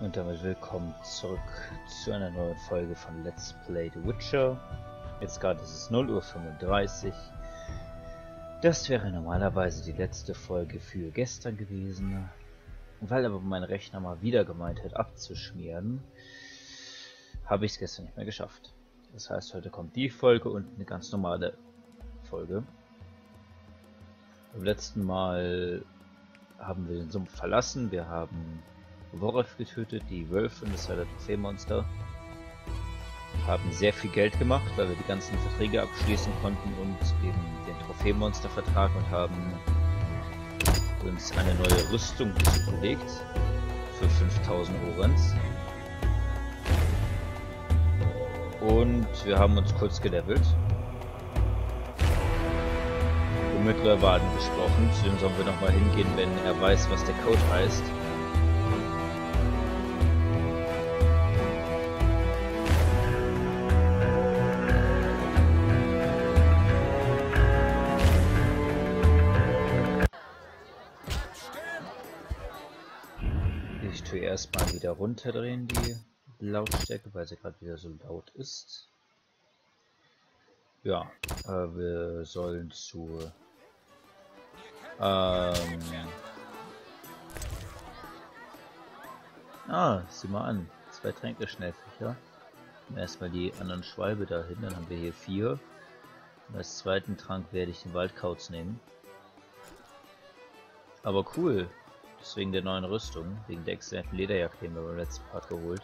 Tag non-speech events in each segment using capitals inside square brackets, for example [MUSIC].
Und damit willkommen zurück zu einer neuen Folge von Let's Play The Witcher. Jetzt gerade ist es 0.35 Uhr. Das wäre normalerweise die letzte Folge für gestern gewesen. Weil aber mein Rechner mal wieder gemeint hat abzuschmieren, habe ich es gestern nicht mehr geschafft. Das heißt, heute kommt die Folge und eine ganz normale Folge. Beim letzten Mal haben wir den Sumpf verlassen, wir haben Woref getötet, die Wölfin, das war der Trophäenmonster. Haben sehr viel Geld gemacht, weil wir die ganzen Verträge abschließen konnten und eben den Trophäenmonster-Vertrag und haben uns eine neue Rüstung zugelegt für 5000 Orens. Und wir haben uns kurz gelevelt. Und mit Levaden gesprochen, zu dem sollen wir nochmal hingehen, wenn er weiß, was der Code heißt. Runterdrehen die Lautstärke, weil sie gerade wieder so laut ist. Ja, äh, wir sollen zu ähm Ah, sieh mal an. Zwei Tränke Schnellfächer. Erstmal die anderen Schwalbe dahin, dann haben wir hier vier. Und als zweiten Trank werde ich den Waldkauz nehmen. Aber cool. Deswegen der neuen Rüstung, wegen der exzellenten Lederjacke, den wir beim letzten Part geholt.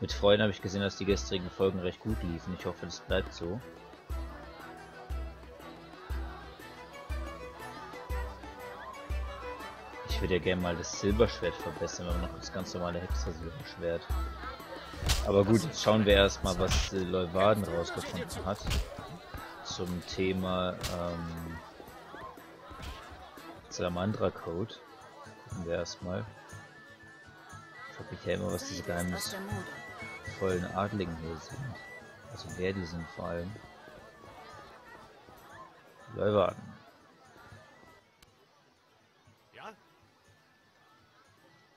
Mit Freuden habe ich gesehen, dass die gestrigen Folgen recht gut liefen. Ich hoffe, das bleibt so. Ich würde ja gerne mal das Silberschwert verbessern, aber noch das ganz normale Hexer-Silberschwert. Aber gut, jetzt schauen wir erstmal, was äh, rausgefunden hat. Zum Thema ähm, Salamandra-Code. Gucken wir erstmal. Ich frage mich ja immer, was diese geheimnisvollen Adligen hier sind. Also wer die sind vor allem. Leuwarden. Ja?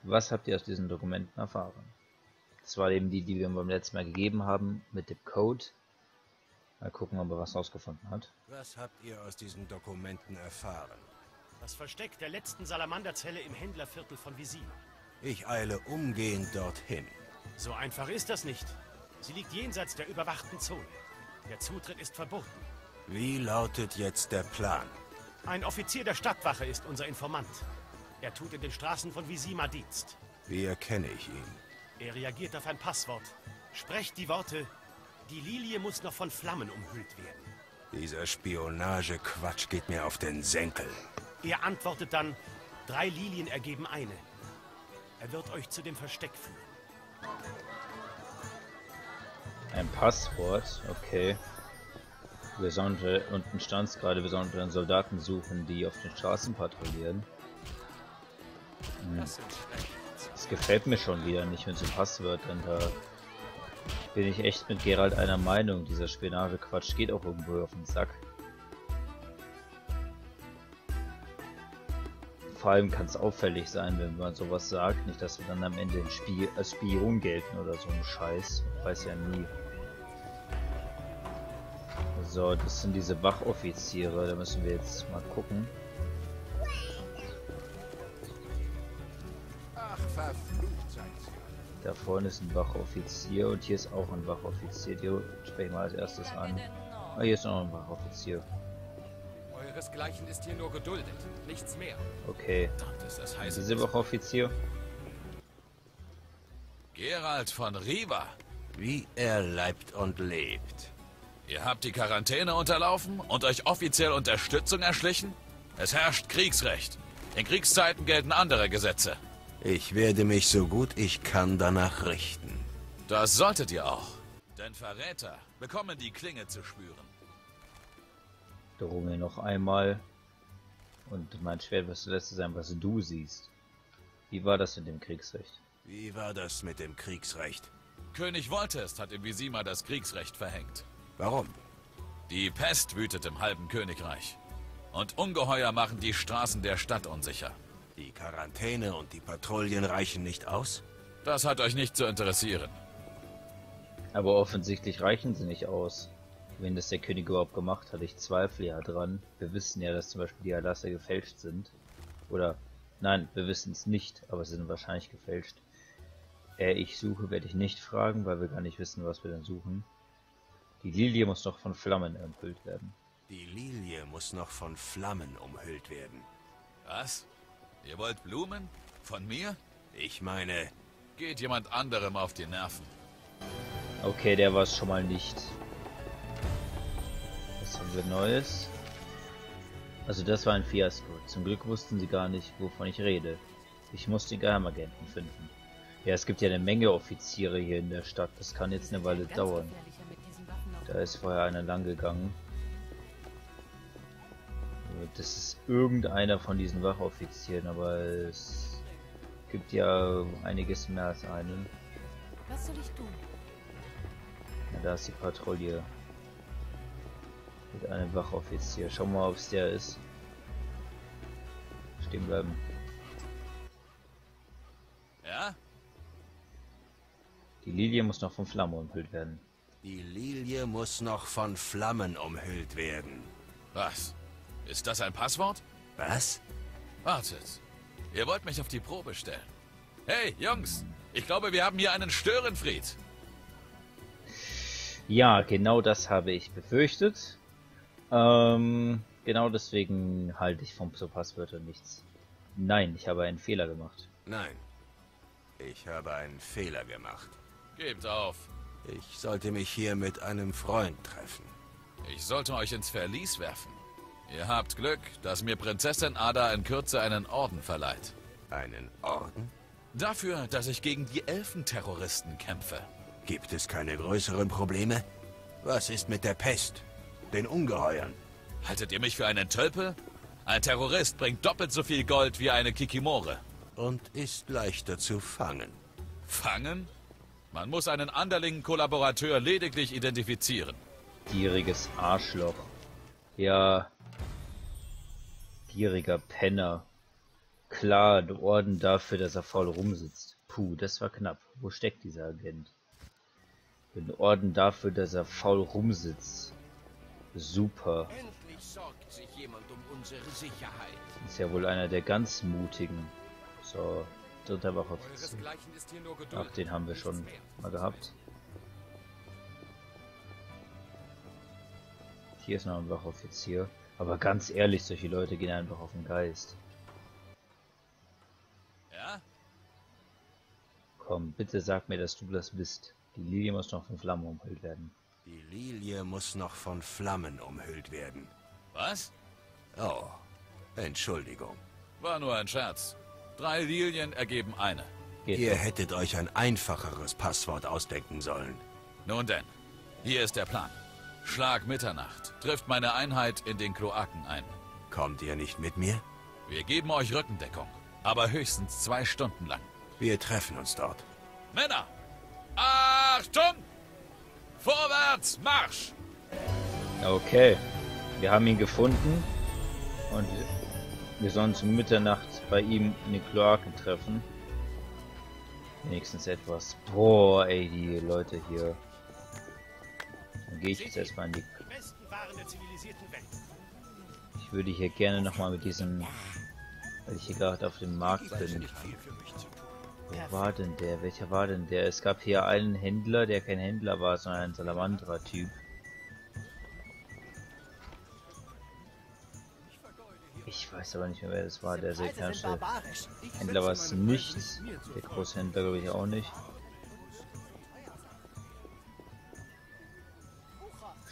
Was habt ihr aus diesen Dokumenten erfahren? Das war eben die, die wir beim letzten Mal gegeben haben, mit dem Code. Mal gucken, ob er was rausgefunden hat. Was habt ihr aus diesen Dokumenten erfahren? Das Versteck der letzten Salamanderzelle im Händlerviertel von Visim. Ich eile umgehend dorthin. So einfach ist das nicht. Sie liegt jenseits der überwachten Zone. Der Zutritt ist verboten. Wie lautet jetzt der Plan? Ein Offizier der Stadtwache ist unser Informant. Er tut in den Straßen von Visima Dienst. Wie erkenne ich ihn? Er reagiert auf ein Passwort. Sprecht die Worte, die Lilie muss noch von Flammen umhüllt werden. Dieser Spionage-Quatsch geht mir auf den Senkel. Er antwortet dann, drei Lilien ergeben eine. Er wird euch zu dem Versteck führen. Ein Passwort, okay. Wir sollen unten stand gerade, wir sollen Soldaten suchen, die auf den Straßen patrouillieren. Hm. Das gefällt mir schon wieder nicht mit so Passwörtern. Da bin ich echt mit Gerald einer Meinung. Dieser Spionage-Quatsch geht auch irgendwo auf den Sack. Vor allem kann es auffällig sein, wenn man sowas sagt. Nicht, dass wir dann am Ende ein Spie als Spion gelten oder so ein Scheiß. Weiß ja nie. So, das sind diese Wachoffiziere. Da müssen wir jetzt mal gucken. Da vorne ist ein Wachoffizier und hier ist auch ein Wachoffizier. Die sprechen wir als erstes an. Ah, hier ist noch ein Wachoffizier. Euresgleichen ist hier nur geduldet, nichts mehr. Okay. Das der Wachoffizier. Gerald von Riva. Wie er leibt und lebt. Ihr habt die Quarantäne unterlaufen und euch offiziell Unterstützung erschlichen? Es herrscht Kriegsrecht. In Kriegszeiten gelten andere Gesetze. Ich werde mich so gut ich kann danach richten. Das solltet ihr auch. Denn Verräter bekommen die Klinge zu spüren. Drohen wir noch einmal. Und mein Schwert wird das letzte sein, was du siehst. Wie war das mit dem Kriegsrecht? Wie war das mit dem Kriegsrecht? König Voltest hat in Visima das Kriegsrecht verhängt. Warum? Die Pest wütet im halben Königreich. Und Ungeheuer machen die Straßen der Stadt unsicher. Die Quarantäne und die Patrouillen reichen nicht aus? Das hat euch nicht zu interessieren. Aber offensichtlich reichen sie nicht aus. Wenn das der König überhaupt gemacht hat, ich zweifle ja dran. Wir wissen ja, dass zum Beispiel die Erlasse gefälscht sind. Oder, nein, wir wissen es nicht, aber sie sind wahrscheinlich gefälscht. Äh, ich suche, werde ich nicht fragen, weil wir gar nicht wissen, was wir denn suchen. Die Lilie muss noch von Flammen umhüllt werden. Die Lilie muss noch von Flammen umhüllt werden. Was? Ihr wollt Blumen? Von mir? Ich meine, Geht jemand anderem auf die Nerven. Okay, der war es schon mal nicht. Was haben wir Neues? Also das war ein Fiasko. Zum Glück wussten sie gar nicht, wovon ich rede. Ich muss den Geheimagenten finden. Ja, es gibt ja eine Menge Offiziere hier in der Stadt. Das kann jetzt eine Weile dauern. Da ist vorher einer lang gegangen. Das ist irgendeiner von diesen Wachoffizieren, aber es gibt ja einiges mehr als einen. Was soll ich tun? Ja, da ist die Patrouille. Mit einem Wachoffizier. Schau mal, ob es der ist. Stehen bleiben. Ja? Die Lilie muss noch von Flamme umhüllt werden. die Lilie muss noch von Flammen umhüllt werden. Was? Ist das ein Passwort? Was? Wartet. Ihr wollt mich auf die Probe stellen. Hey, Jungs! Ich glaube, wir haben hier einen Störenfried. Ja, genau das habe ich befürchtet. Ähm, genau deswegen halte ich vom so Passwörtern nichts. Nein, ich habe einen Fehler gemacht. Nein. Ich habe einen Fehler gemacht. Gebt auf. Ich sollte mich hier mit einem Freund treffen. Ich sollte euch ins Verlies werfen. Ihr habt Glück, dass mir Prinzessin Ada in Kürze einen Orden verleiht. Einen Orden? Dafür, dass ich gegen die Elfenterroristen kämpfe. Gibt es keine größeren Probleme? Was ist mit der Pest? Den Ungeheuern? Haltet ihr mich für einen Tölpel? Ein Terrorist bringt doppelt so viel Gold wie eine Kikimore. Und ist leichter zu fangen. Fangen? Man muss einen anderlingen Kollaborateur lediglich identifizieren. Gieriges Arschloch. Ja. Gieriger Penner. Klar, ein Orden dafür, dass er faul rumsitzt. Puh, das war knapp. Wo steckt dieser Agent? Ein Orden dafür, dass er faul rumsitzt. Super. Endlich sorgt sich jemand um unsere Sicherheit. Ist ja wohl einer der ganz mutigen. So, dritter Wachoffizier. Ach, den haben wir schon mal gehabt. Hier ist noch ein Wachoffizier. Aber ganz ehrlich, solche Leute gehen einfach auf den Geist. Ja? Komm, bitte sag mir, dass du das bist. Die Lilie muss noch von Flammen umhüllt werden. Die Lilie muss noch von Flammen umhüllt werden. Was? Oh, Entschuldigung. War nur ein Scherz. Drei Lilien ergeben eine. Geht Ihr doch. hättet euch ein einfacheres Passwort ausdenken sollen. Nun denn, hier ist der Plan. Schlag Mitternacht, trifft meine Einheit in den Kloaken ein. Kommt ihr nicht mit mir? Wir geben euch Rückendeckung, aber höchstens zwei Stunden lang. Wir treffen uns dort. Männer! Achtung! Vorwärts, Marsch! Okay, wir haben ihn gefunden und wir sollen um Mitternacht bei ihm in den Kloaken treffen. Wenigstens etwas. Boah, ey, die Leute hier. Dann gehe ich jetzt erstmal in die. Die. Ich würde hier gerne nochmal mit diesem. Weil ich hier gerade auf dem Markt bin. Wo war denn der? Welcher war denn der? Es gab hier einen Händler, der kein Händler war, sondern ein Salamandra-Typ. Ich weiß aber nicht mehr, wer das war. Der sektarische Händler war es nicht. Der Großhändler glaube ich auch nicht.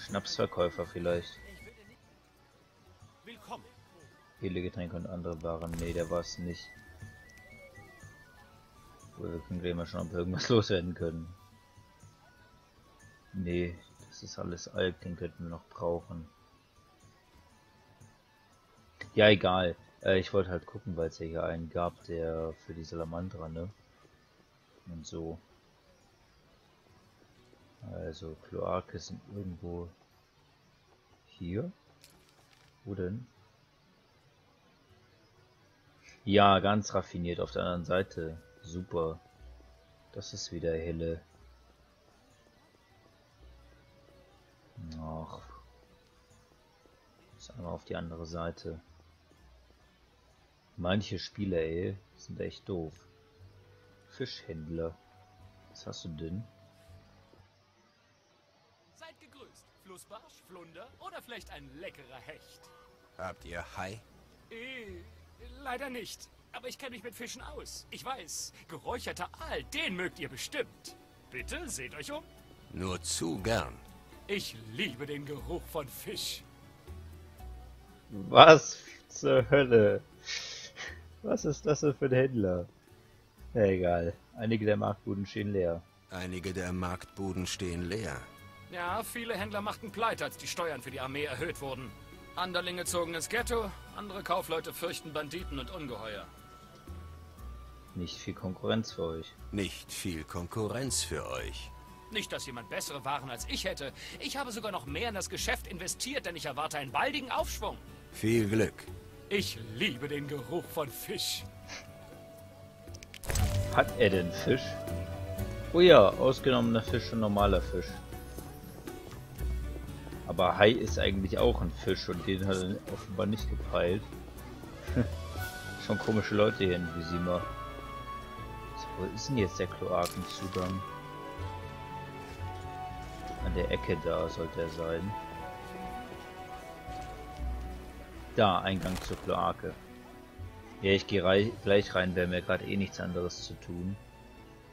Schnapsverkäufer vielleicht. Willkommen. Viele Getränke und andere Waren. Nee, der war es nicht. Wir können gleich mal schauen, ob wir irgendwas [LAUGHS] loswerden können. Nee, das ist alles alt, den könnten wir noch brauchen. Ja, egal. Äh, ich wollte halt gucken, weil es ja hier einen gab, der für die Salamandra, ne? Und so. Also, Kloake sind irgendwo hier. Wo denn? Ja, ganz raffiniert auf der anderen Seite. Super. Das ist wieder helle. Ach. Jetzt einmal auf die andere Seite. Manche Spieler, ey, sind echt doof. Fischhändler. Was hast du denn? Seid gegrüßt. Flussbarsch, Flunder oder vielleicht ein leckerer Hecht. Habt ihr Hai? Eh, leider nicht. Aber ich kenne mich mit Fischen aus. Ich weiß, geräucherter Aal, den mögt ihr bestimmt. Bitte, seht euch um. Nur zu gern. Ich liebe den Geruch von Fisch. Was zur Hölle? Was ist das denn für ein Händler? Ja, egal. Einige der Marktbuden stehen leer. Einige der Marktbuden stehen leer. Ja, viele Händler machten pleite, als die Steuern für die Armee erhöht wurden. Anderlinge zogen ins Ghetto, andere Kaufleute fürchten Banditen und Ungeheuer. Nicht viel Konkurrenz für euch. Nicht viel Konkurrenz für euch. Nicht, dass jemand bessere Waren als ich hätte. Ich habe sogar noch mehr in das Geschäft investiert, denn ich erwarte einen baldigen Aufschwung. Viel Glück. Ich liebe den Geruch von Fisch. Hat er denn Fisch? Oh ja, ausgenommener Fisch und normaler Fisch. Aber Hai ist eigentlich auch ein Fisch und den hat er offenbar nicht gepeilt. [LAUGHS] Schon komische Leute hier in Visima. Wo ist denn jetzt der Kloakenzugang? An der Ecke da sollte er sein. Da, Eingang zur Kloake. Ja, ich gehe rei gleich rein, haben ja gerade eh nichts anderes zu tun.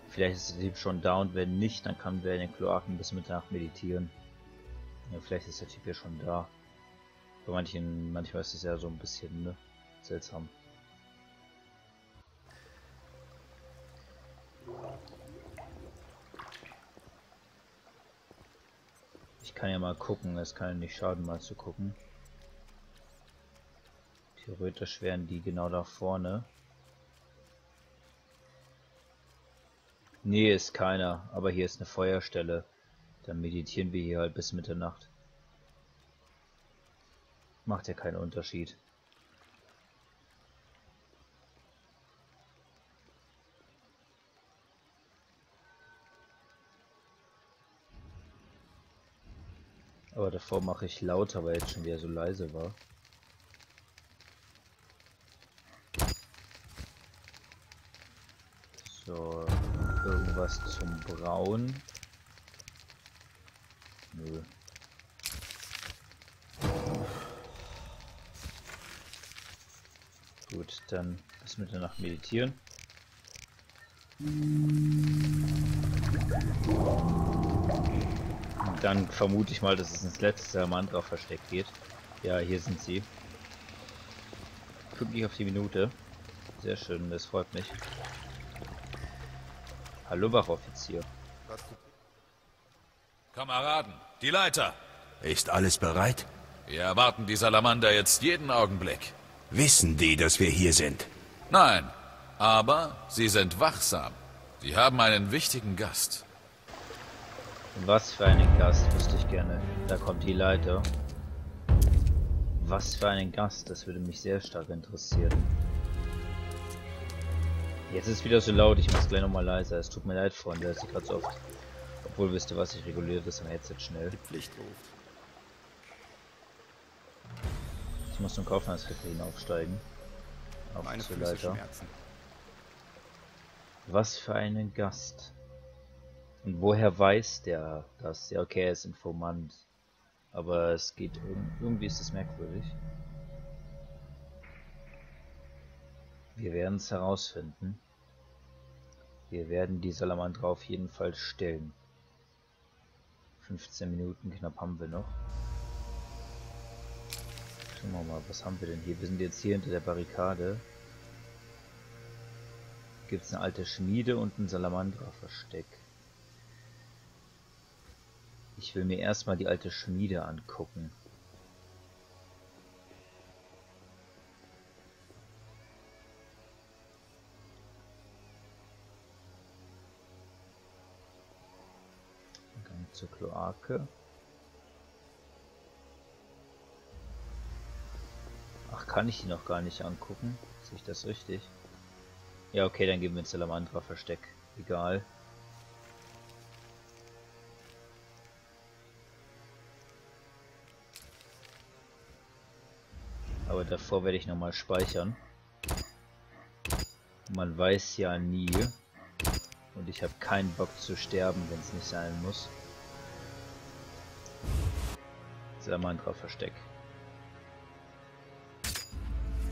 Vielleicht ist der Typ schon da und wenn nicht, dann kann wir in den Kloaken bis Mittag meditieren. Ja, vielleicht ist der Typ ja schon da. Bei manchen, manchmal ist es ja so ein bisschen ne, seltsam. Kann ja mal gucken, es kann ja nicht schaden, mal zu gucken. Theoretisch wären die genau da vorne. Nee, ist keiner, aber hier ist eine Feuerstelle. Dann meditieren wir hier halt bis Mitternacht. Macht ja keinen Unterschied. Aber davor mache ich lauter, weil jetzt schon wieder so leise war. So, irgendwas zum Brauen. Nö. Gut, dann bis Mitternacht meditieren. Und dann vermute ich mal, dass es ins letzte Mantra versteckt geht. Ja, hier sind sie. Pünktlich auf die Minute. Sehr schön, das freut mich. Hallo Wachoffizier. Kameraden, die Leiter. Ist alles bereit? Wir erwarten die Salamander jetzt jeden Augenblick. Wissen die, dass wir hier sind? Nein, aber sie sind wachsam. Sie haben einen wichtigen Gast. Was für einen Gast, wüsste ich gerne. Da kommt die Leiter. Was für einen Gast, das würde mich sehr stark interessieren. Jetzt ist es wieder so laut, ich mach's gleich nochmal leiser. Es tut mir leid, Freunde, dass ich gerade so oft... Obwohl, wisst ihr was, ich reguliere das am Headset schnell. Die Pflicht ruft. Ich muss zum Kaufmannstreppe hinaufsteigen. Auf Meine zur Leiter. schmerzen. Was für einen Gast. Und woher weiß der das? Ja, okay, er ist Informant. Aber es geht irg- irgendwie ist es merkwürdig. Wir werden es herausfinden. Wir werden die Salamandra auf jeden Fall stellen. 15 Minuten knapp haben wir noch. Schauen wir mal, was haben wir denn hier? Wir sind jetzt hier hinter der Barrikade. Gibt es eine alte Schmiede und ein Salamandra-Versteck. Ich will mir erstmal die alte Schmiede angucken. Gang zur Kloake. Ach, kann ich die noch gar nicht angucken? Sehe ich das richtig? Ja, okay, dann geben wir ins Salamandra-Versteck. Egal. Davor werde ich nochmal speichern. Man weiß ja nie. Und ich habe keinen Bock zu sterben, wenn es nicht sein muss. Salamandra-Versteck.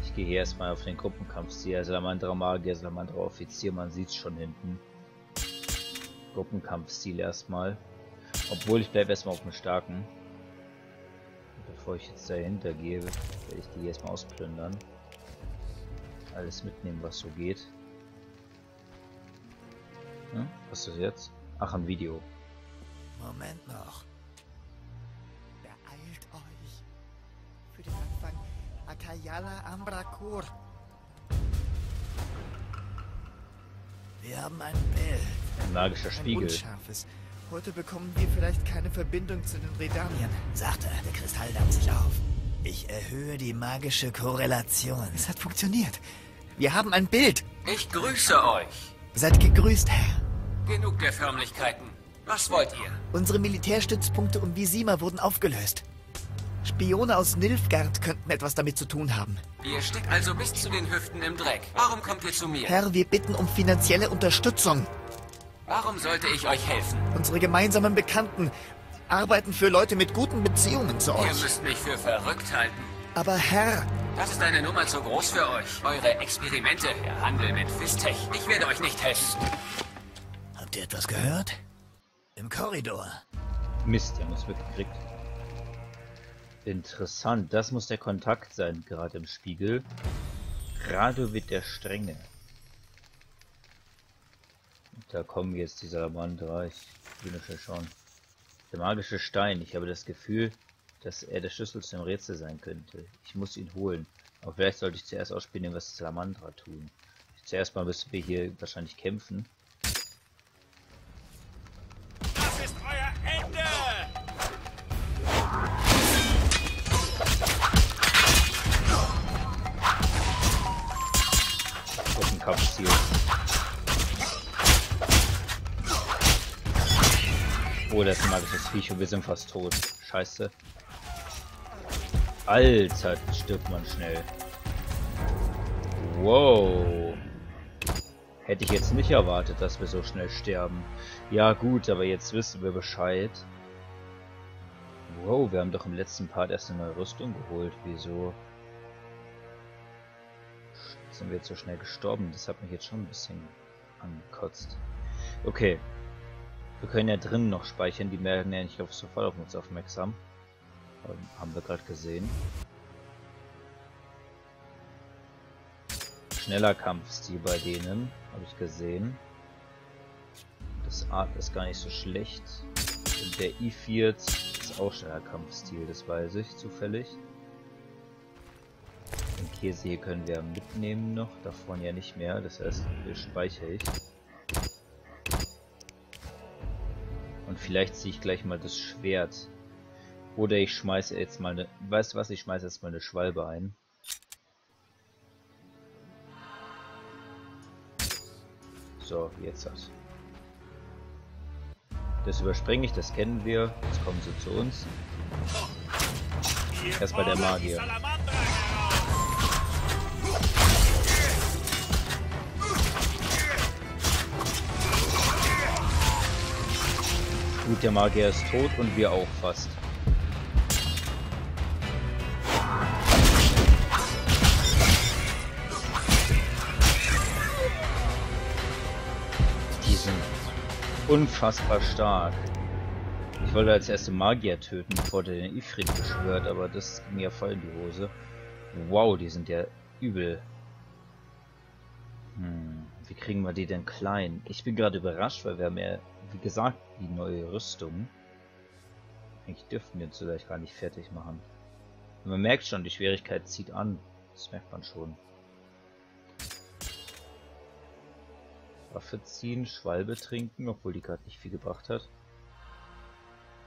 Ich gehe hier erstmal auf den Gruppenkampfstil. Salamandra Magier, Salamandra Offizier, man sieht es schon hinten. Gruppenkampfstil erstmal. Obwohl ich bleibe erstmal auf dem starken. Bevor ich jetzt dahinter gehe, werde ich die erstmal ausplündern. Alles mitnehmen, was so geht. Hm? Was ist das jetzt? Ach, ein Video. Moment noch. Beeilt euch. Für den Anfang Akayala Ambrakur. Wir haben ein Bild. Ein magischer Ein Spiegel. unscharfes. Heute bekommen wir vielleicht keine Verbindung zu den Redaniern. Sagte, der Kristall dammt sich auf. Ich erhöhe die magische Korrelation. Es hat funktioniert. Wir haben ein Bild. Ich grüße euch. Seid gegrüßt, Herr. Genug der Förmlichkeiten. Was wollt ihr? Unsere Militärstützpunkte um Visima wurden aufgelöst. Spione aus Nilfgaard könnten etwas damit zu tun haben. Ihr steckt also bis zu den Hüften im Dreck. Warum kommt ihr zu mir? Herr, wir bitten um finanzielle Unterstützung. Warum sollte ich euch helfen? Unsere gemeinsamen Bekannten arbeiten für Leute mit guten Beziehungen zu Ihr euch. müsst mich für verrückt halten. Aber Herr, Das ist eine Nummer zu groß für euch. Eure Experimente, der Handel mit Fistech. Ich werde euch nicht helfen. habt ihr etwas gehört? Im Korridor. Mist, wir haben es mitgekriegt. Interessant, das muss der Kontakt sein, gerade im Spiegel. Radovid der Strenge. Da kommen jetzt die Salamandra, ich nur schnell schauen. Der magische Stein, ich habe das Gefühl, dass er der Schlüssel zu dem Rätsel sein könnte. Ich muss ihn holen. Aber vielleicht sollte ich zuerst ausspielen, was die Salamandra tun. Zuerst mal müssen wir hier wahrscheinlich kämpfen. Das ist euer Ende! Gruppenkampfziel. Oh, das ist ein magisches Viech und wir sind fast tot. Scheiße. Alter, stirbt man schnell. Wow. Hätte ich jetzt nicht erwartet, dass wir so schnell sterben. Ja gut, aber jetzt wissen wir Bescheid. Wow, wir haben doch im letzten Part erst eine neue Rüstung geholt. Wieso sind wir jetzt so schnell gestorben? Das hat mich jetzt schon ein bisschen angekotzt. Okay. Wir können ja drinnen noch speichern. Die werden ja nicht auf sofort auf uns aufmerksam. Ähm, haben wir gerade gesehen. Schneller Kampfstil bei denen, habe ich gesehen. Das Art ist gar nicht so schlecht. Und der i4 ist auch schneller Kampfstil, das weiß ich zufällig. Den Käse hier können wir mitnehmen noch, davon ja nicht mehr, das heißt, hier speichere ich. Und vielleicht ziehe ich gleich mal das Schwert. Oder ich schmeiße jetzt mal eine, weißt du was, ich schmeiße jetzt mal eine Schwalbe ein. So, jetzt das. Das überspringe ich, das kennen wir. Jetzt kommen sie zu uns. Erst bei der Magier. Gut, der Magier ist tot und wir auch fast. Die sind unfassbar stark. Ich wollte als erste Magier töten, bevor der den Ifrit beschwört, aber das ging ja voll in die Hose. Wow, die sind ja übel. Hm, wie kriegen wir die denn klein? Ich bin gerade überrascht, weil wir haben ja, wie gesagt, die neue Rüstung. Eigentlich dürften wir uns vielleicht gar nicht fertig machen. Und man merkt schon, die Schwierigkeit zieht an. Das merkt man schon. Waffe ziehen, Schwalbe trinken, obwohl die gerade nicht viel gebracht hat.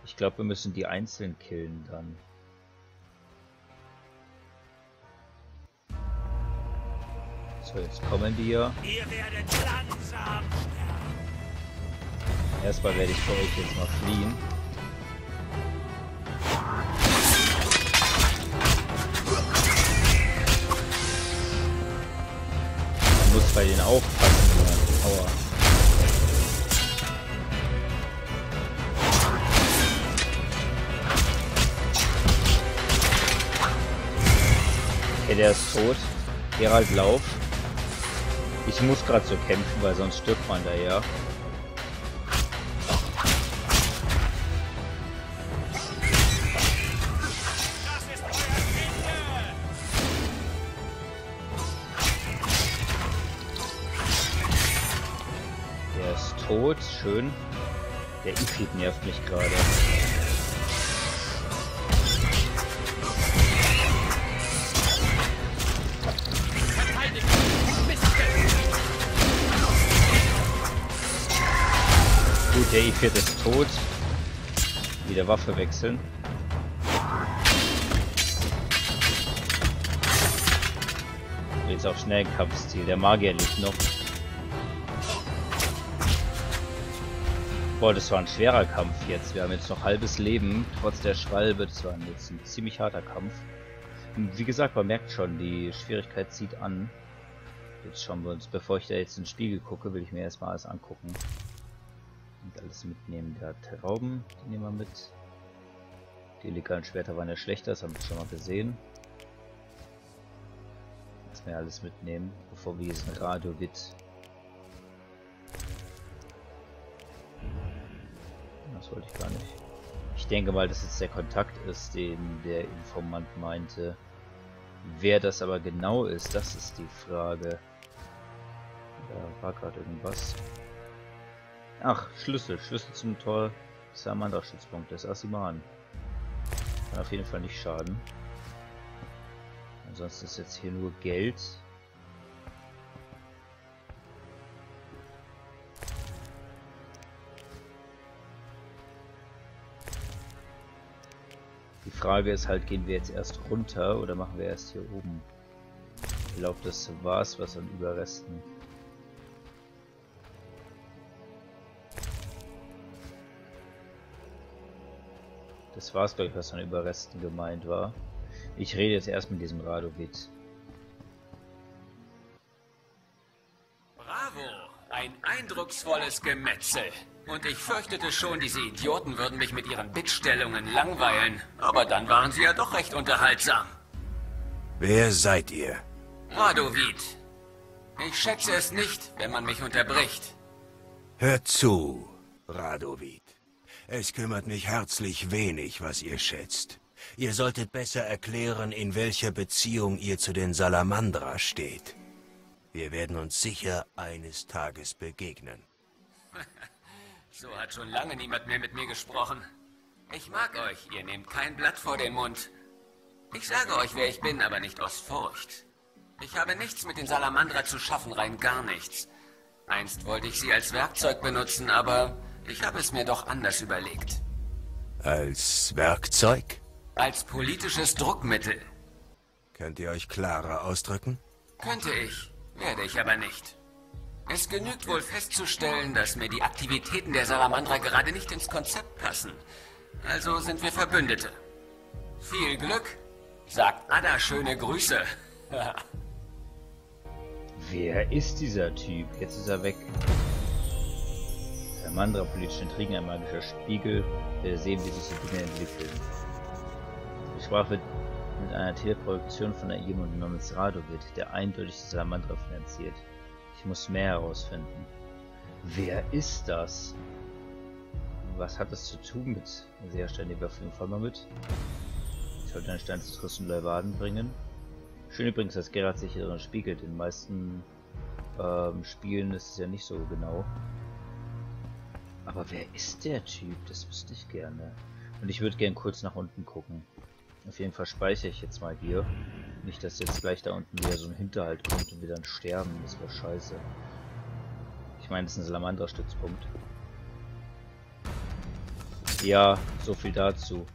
Ich glaube, wir müssen die einzeln killen dann. So, jetzt kommen die ja. Ihr werdet langsam Erstmal werde ich vor euch jetzt mal fliehen. Man muss bei denen aufpassen, Junge. Power. Okay, der ist tot. Gerald, lauf. Ich muss gerade so kämpfen, weil sonst stirbt man da ja. Tot, schön. Der Ifrit nervt mich gerade. Gut, der Ifrit ist tot. Wieder Waffe wechseln. Jetzt auf Schnellkampfstil. Der Magier liegt noch. Boah, das war ein schwerer Kampf jetzt. Wir haben jetzt noch halbes Leben, trotz der Schwalbe. Das war jetzt ein ziemlich harter Kampf. Und wie gesagt, man merkt schon, die Schwierigkeit zieht an. Jetzt schauen wir uns, bevor ich da jetzt in den Spiegel gucke, will ich mir erstmal alles angucken. Und alles mitnehmen. Der hat Rauben, die nehmen wir mit. Die illegalen Schwerter waren ja schlechter, das haben wir schon mal gesehen. Lass mir alles mitnehmen, bevor wir diesen Radio-Wit Das wollte ich gar nicht. Ich denke mal, dass jetzt der Kontakt ist, den der Informant meinte. Wer das aber genau ist, das ist die Frage. Da war gerade irgendwas. Ach, Schlüssel. Schlüssel zum Tor Samandra-Stützpunkt des Asiman. Kann auf jeden Fall nicht schaden. Ansonsten ist jetzt hier nur Geld. Die Frage ist halt, gehen wir jetzt erst runter oder machen wir erst hier oben? Ich glaube, das war's, was an Überresten. Das war's, glaube ich, was an Überresten gemeint war. Ich rede jetzt erst mit diesem Radowitz. Bravo! Ein eindrucksvolles Gemetzel. Und ich fürchtete schon, diese Idioten würden mich mit ihren Bittstellungen langweilen. Aber dann waren sie ja doch recht unterhaltsam. Wer seid ihr? Radovid. Ich schätze es nicht, wenn man mich unterbricht. Hört zu, Radovid. Es kümmert mich herzlich wenig, was ihr schätzt. Ihr solltet besser erklären, in welcher Beziehung ihr zu den Salamandra steht. Wir werden uns sicher eines Tages begegnen. [LAUGHS] So hat schon lange niemand mehr mit mir gesprochen. Ich mag euch, ihr nehmt kein Blatt vor den Mund. Ich sage euch, wer ich bin, aber nicht aus Furcht. Ich habe nichts mit den Salamandra zu schaffen, rein gar nichts. Einst wollte ich sie als Werkzeug benutzen, aber ich habe es mir doch anders überlegt. Als Werkzeug? Als politisches Druckmittel. Könnt ihr euch klarer ausdrücken? Könnte ich, werde ich aber nicht. Es genügt wohl festzustellen, dass mir die Aktivitäten der Salamandra gerade nicht ins Konzept passen. Also sind wir Verbündete. Viel Glück, sagt Ada schöne Grüße. [LAUGHS] Wer ist dieser Typ? Jetzt ist er weg. Salamandra, politische Intrigen, ein magischer Spiegel. Wir sehen, wie sich die Dinge entwickeln. Die Sprache wird mit einer Teleproduktion von einer jemandem namens Radovid, der eindeutig die Salamandra finanziert. Muss mehr herausfinden. Wer ist das? Was hat das zu tun mit sehr ständig Überflügen? Fall mal mit. Ich sollte einen Stein zu Tristen Leuwarden bringen. Schön übrigens, dass Gerard sich drin spiegelt. In den meisten ähm, Spielen ist es ja nicht so genau. Aber wer ist der Typ? Das wüsste ich gerne. Und ich würde gern kurz nach unten gucken. Auf jeden Fall speichere ich jetzt mal hier. Nicht, dass jetzt gleich da unten wieder so ein Hinterhalt kommt und wir dann sterben. Das wäre scheiße. Ich meine, das ist ein Salamandra-Stützpunkt. Ja, so viel dazu.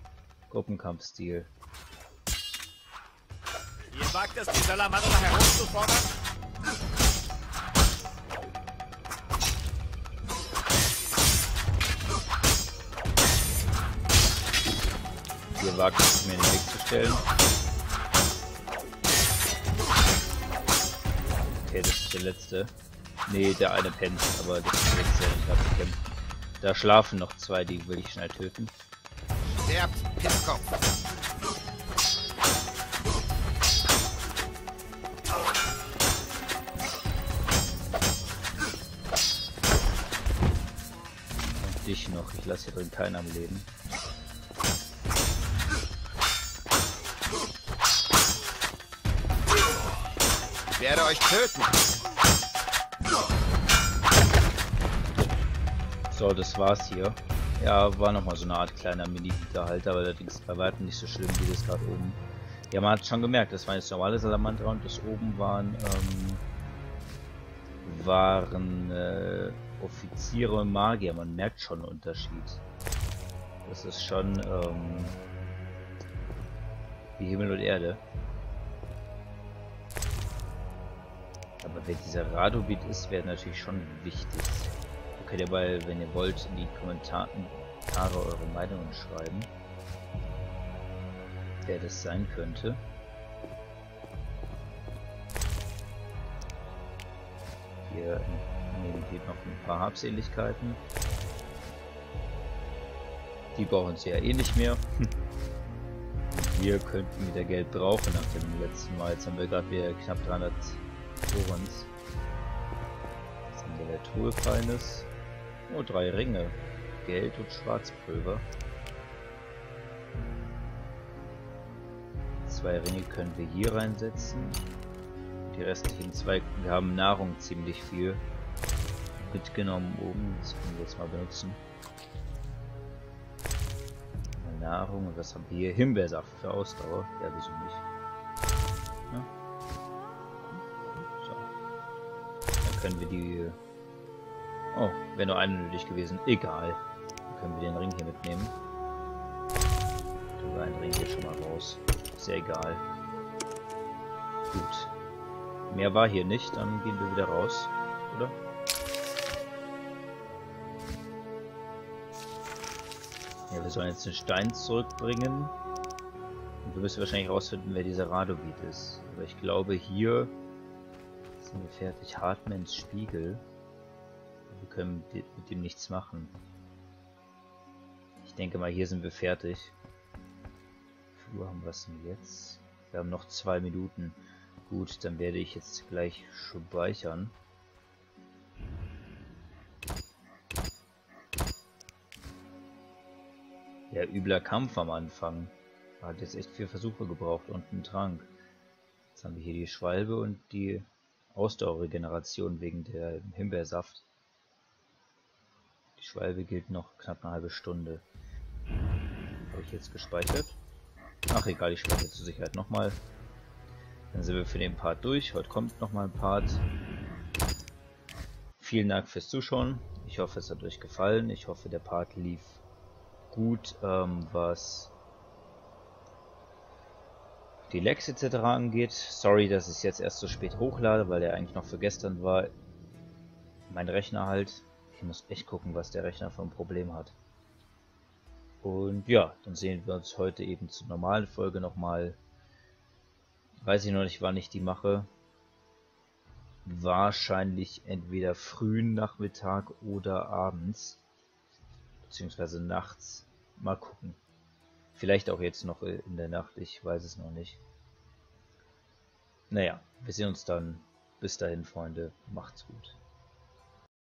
Gruppenkampfstil. Ihr wagt es, die Salamandra herauszufordern? Wagt es, mir in den Weg zu stellen. Okay, das ist der letzte. Nee, der eine pennt, aber das ist jetzt ja nicht abgekämpft. Da schlafen noch zwei, die will ich schnell töten. Sterbt, Pisskopf. Und dich noch. Ich lasse hier drin keinen am Leben. Werde euch töten. So, das war's hier. Ja, war nochmal so eine Art kleiner Mini-Hinterhalt, aber allerdings bei weitem nicht so schlimm wie das gerade oben. Ja, man hat schon gemerkt, das waren jetzt normale Salamander und das oben waren, ähm, waren äh, Offiziere und Magier. Man merkt schon einen Unterschied. Das ist schon ähm, wie Himmel und Erde. Aber wer dieser Radobit ist, wäre natürlich schon wichtig. Könnt ja mal, wenn ihr wollt, in die Kommentare eure Meinungen schreiben. Wer das sein könnte. Hier nehmen wir noch ein paar Habseligkeiten. Die brauchen sie ja eh nicht mehr. [LAUGHS] wir könnten wieder Geld brauchen nach dem letzten Mal. Jetzt haben wir gerade wieder knapp 300 Torens. Was wir der Truhe Feines? Oh, drei Ringe. Geld und Schwarzpulver. Zwei Ringe können wir hier reinsetzen. Die restlichen zwei, wir haben Nahrung ziemlich viel mitgenommen oben. Das können wir jetzt mal benutzen. Nahrung und was haben wir hier? Himbeersaft für Ausdauer. Ja, wieso nicht? Können wir die Oh, wäre nur eine nötig gewesen. Egal. Dann können wir den Ring hier mitnehmen. Tun wir einen Ring hier schon mal raus. Ja egal. Gut. Mehr war hier nicht, dann gehen wir wieder raus, oder? Ja, wir sollen jetzt den Stein zurückbringen. Und wir müssen wahrscheinlich rausfinden, wer dieser Radobit ist. Aber ich glaube, hier sind wir fertig. Hartmans Spiegel. Wir können mit dem nichts machen. Ich denke mal, hier sind wir fertig. Wie viel haben wir es denn jetzt? Wir haben noch zwei Minuten. Gut, dann werde ich jetzt gleich speichern. Ja, übler Kampf am Anfang. Hat jetzt echt vier Versuche gebraucht und einen Trank. Jetzt haben wir hier die Schwalbe und die Ausdauerregeneration wegen der Himbeersaft. Die Schwalbe gilt noch knapp eine halbe Stunde. Habe ich jetzt gespeichert? Ach egal, ich speichere zur Sicherheit nochmal. Dann sind wir für den Part durch. Heute kommt nochmal ein Part. Vielen Dank fürs Zuschauen. Ich hoffe, es hat euch gefallen. Ich hoffe, der Part lief gut, ähm, was die Lex etc. angeht. Sorry, dass ich es jetzt erst so spät hochlade, weil der eigentlich noch für gestern war. Mein Rechner halt. Ich muss echt gucken, was der Rechner für ein Problem hat. Und ja, dann sehen wir uns heute eben zur normalen Folge nochmal. Weiß ich noch nicht, wann ich die mache. Wahrscheinlich entweder frühen Nachmittag oder abends. Beziehungsweise nachts. Mal gucken. Vielleicht auch jetzt noch in der Nacht, ich weiß es noch nicht. Naja, wir sehen uns dann. Bis dahin, Freunde. Macht's gut.